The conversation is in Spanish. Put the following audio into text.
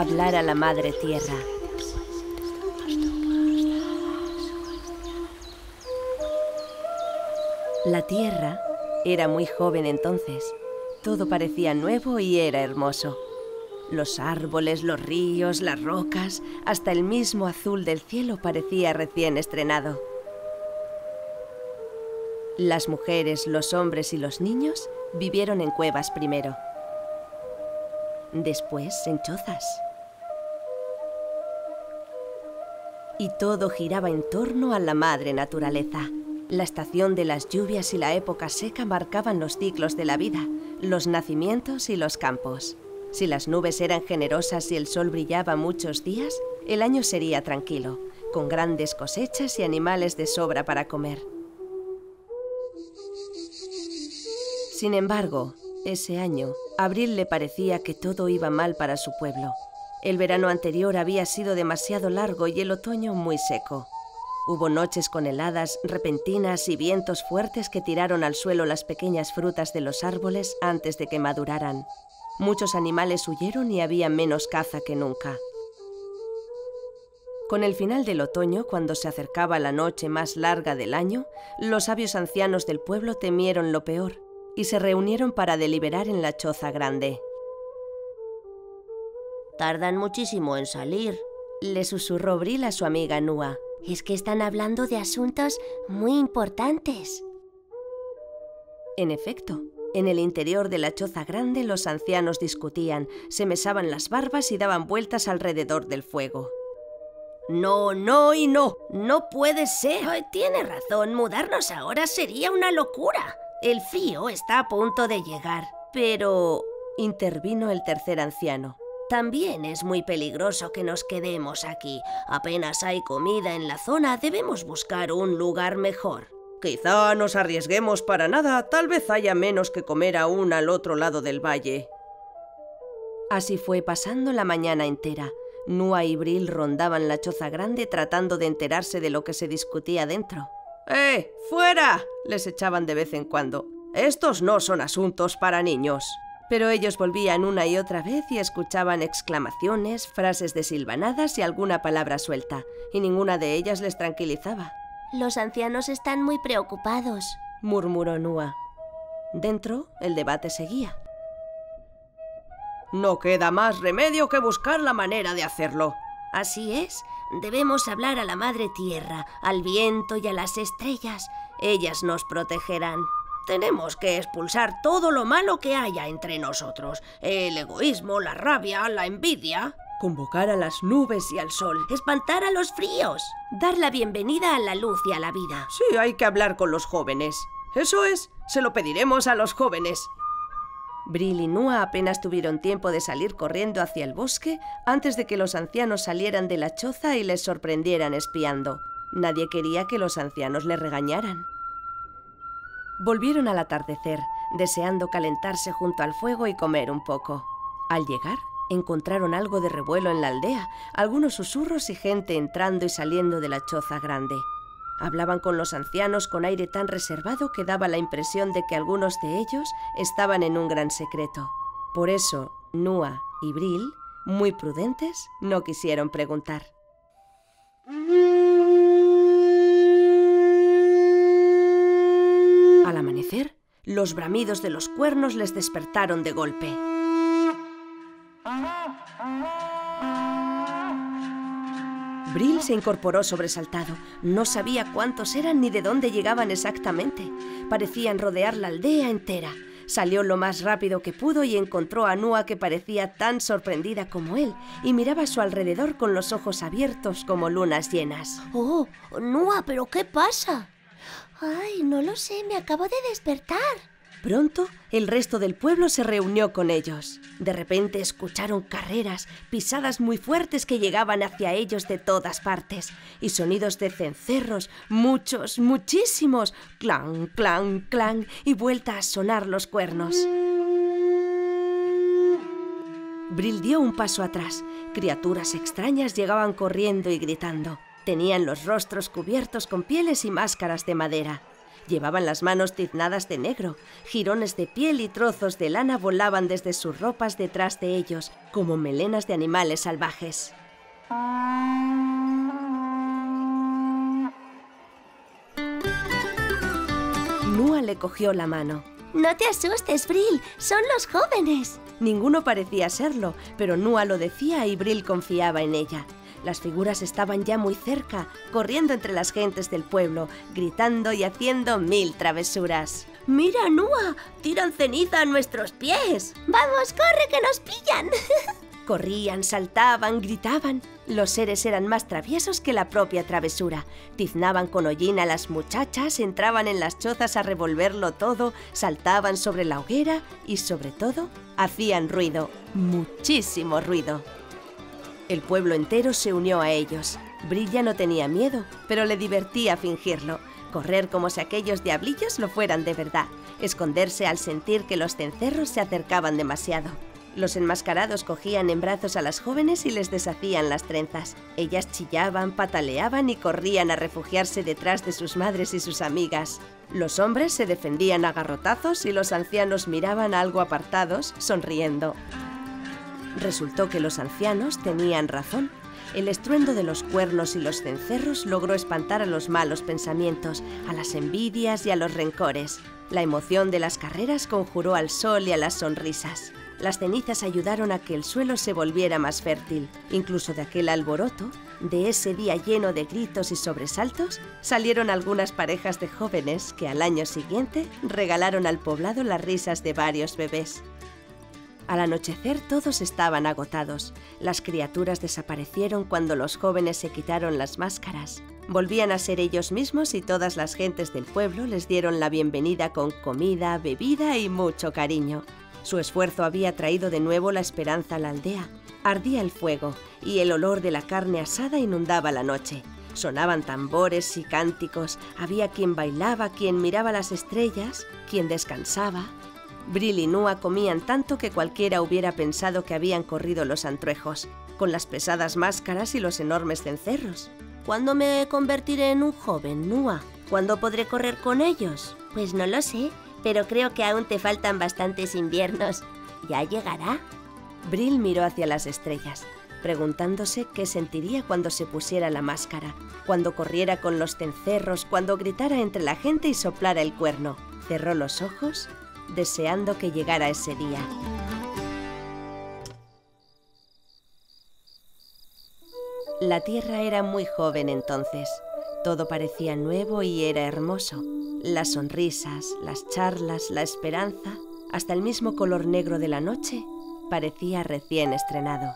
hablar a la Madre Tierra. La Tierra era muy joven entonces. Todo parecía nuevo y era hermoso. Los árboles, los ríos, las rocas, hasta el mismo azul del cielo parecía recién estrenado. Las mujeres, los hombres y los niños vivieron en cuevas primero. Después en chozas. Y todo giraba en torno a la madre naturaleza. La estación de las lluvias y la época seca marcaban los ciclos de la vida, los nacimientos y los campos. Si las nubes eran generosas y el sol brillaba muchos días, el año sería tranquilo, con grandes cosechas y animales de sobra para comer. Sin embargo, ese año, Abril le parecía que todo iba mal para su pueblo. El verano anterior había sido demasiado largo y el otoño muy seco. Hubo noches con heladas repentinas y vientos fuertes que tiraron al suelo las pequeñas frutas de los árboles antes de que maduraran. Muchos animales huyeron y había menos caza que nunca. Con el final del otoño, cuando se acercaba la noche más larga del año, los sabios ancianos del pueblo temieron lo peor y se reunieron para deliberar en la choza grande. Tardan muchísimo en salir, le susurró Bril a su amiga Nua. Es que están hablando de asuntos muy importantes. En efecto, en el interior de la choza grande los ancianos discutían, se mesaban las barbas y daban vueltas alrededor del fuego. No, no y no. No puede ser. tiene razón, mudarnos ahora sería una locura. El frío está a punto de llegar. Pero... intervino el tercer anciano. También es muy peligroso que nos quedemos aquí. Apenas hay comida en la zona, debemos buscar un lugar mejor. Quizá nos arriesguemos para nada, tal vez haya menos que comer aún al otro lado del valle. Así fue pasando la mañana entera. Nua y Bril rondaban la choza grande tratando de enterarse de lo que se discutía dentro. ¡Eh! ¡Fuera! les echaban de vez en cuando. Estos no son asuntos para niños pero ellos volvían una y otra vez y escuchaban exclamaciones, frases desilvanadas y alguna palabra suelta, y ninguna de ellas les tranquilizaba. Los ancianos están muy preocupados, murmuró Nua. Dentro, el debate seguía. No queda más remedio que buscar la manera de hacerlo. Así es, debemos hablar a la Madre Tierra, al viento y a las estrellas. Ellas nos protegerán. Tenemos que expulsar todo lo malo que haya entre nosotros. El egoísmo, la rabia, la envidia. Convocar a las nubes y al sol. Espantar a los fríos. Dar la bienvenida a la luz y a la vida. Sí, hay que hablar con los jóvenes. Eso es, se lo pediremos a los jóvenes. Brill y Nua apenas tuvieron tiempo de salir corriendo hacia el bosque antes de que los ancianos salieran de la choza y les sorprendieran espiando. Nadie quería que los ancianos le regañaran. Volvieron al atardecer, deseando calentarse junto al fuego y comer un poco. Al llegar, encontraron algo de revuelo en la aldea, algunos susurros y gente entrando y saliendo de la choza grande. Hablaban con los ancianos con aire tan reservado que daba la impresión de que algunos de ellos estaban en un gran secreto. Por eso, Nua y Bril, muy prudentes, no quisieron preguntar. Los bramidos de los cuernos les despertaron de golpe. Brill se incorporó sobresaltado. No sabía cuántos eran ni de dónde llegaban exactamente. Parecían rodear la aldea entera. Salió lo más rápido que pudo y encontró a Nua que parecía tan sorprendida como él y miraba a su alrededor con los ojos abiertos como lunas llenas. ¡Oh, Nua, pero qué pasa! Ay, no lo sé, me acabo de despertar. Pronto, el resto del pueblo se reunió con ellos. De repente escucharon carreras, pisadas muy fuertes que llegaban hacia ellos de todas partes, y sonidos de cencerros, muchos, muchísimos, clan, clan, clan, y vuelta a sonar los cuernos. Bril dio un paso atrás. Criaturas extrañas llegaban corriendo y gritando. Tenían los rostros cubiertos con pieles y máscaras de madera. Llevaban las manos tiznadas de negro, jirones de piel y trozos de lana volaban desde sus ropas detrás de ellos, como melenas de animales salvajes. Nua le cogió la mano. No te asustes, Brill, son los jóvenes. Ninguno parecía serlo, pero Nua lo decía y Brill confiaba en ella. Las figuras estaban ya muy cerca, corriendo entre las gentes del pueblo, gritando y haciendo mil travesuras. ¡Mira, Nua! ¡Tiran ceniza a nuestros pies! ¡Vamos, corre, que nos pillan! Corrían, saltaban, gritaban. Los seres eran más traviesos que la propia travesura. Tiznaban con hollín a las muchachas, entraban en las chozas a revolverlo todo, saltaban sobre la hoguera y, sobre todo, hacían ruido, muchísimo ruido. El pueblo entero se unió a ellos. Brilla no tenía miedo, pero le divertía fingirlo. Correr como si aquellos diablillos lo fueran de verdad. Esconderse al sentir que los cencerros se acercaban demasiado. Los enmascarados cogían en brazos a las jóvenes y les deshacían las trenzas. Ellas chillaban, pataleaban y corrían a refugiarse detrás de sus madres y sus amigas. Los hombres se defendían a garrotazos y los ancianos miraban algo apartados, sonriendo. Resultó que los ancianos tenían razón. El estruendo de los cuernos y los cencerros logró espantar a los malos pensamientos, a las envidias y a los rencores. La emoción de las carreras conjuró al sol y a las sonrisas. Las cenizas ayudaron a que el suelo se volviera más fértil. Incluso de aquel alboroto, de ese día lleno de gritos y sobresaltos, salieron algunas parejas de jóvenes que al año siguiente regalaron al poblado las risas de varios bebés. Al anochecer todos estaban agotados. Las criaturas desaparecieron cuando los jóvenes se quitaron las máscaras. Volvían a ser ellos mismos y todas las gentes del pueblo les dieron la bienvenida con comida, bebida y mucho cariño. Su esfuerzo había traído de nuevo la esperanza a la aldea. Ardía el fuego y el olor de la carne asada inundaba la noche. Sonaban tambores y cánticos, había quien bailaba, quien miraba las estrellas, quien descansaba. Brill y Nua comían tanto que cualquiera hubiera pensado que habían corrido los antruejos, con las pesadas máscaras y los enormes cencerros. ¿Cuándo me convertiré en un joven, Nua? ¿Cuándo podré correr con ellos? Pues no lo sé, pero creo que aún te faltan bastantes inviernos. ¿Ya llegará? Brill miró hacia las estrellas, preguntándose qué sentiría cuando se pusiera la máscara, cuando corriera con los cencerros, cuando gritara entre la gente y soplara el cuerno. Cerró los ojos deseando que llegara ese día. La Tierra era muy joven entonces. Todo parecía nuevo y era hermoso. Las sonrisas, las charlas, la esperanza, hasta el mismo color negro de la noche, parecía recién estrenado.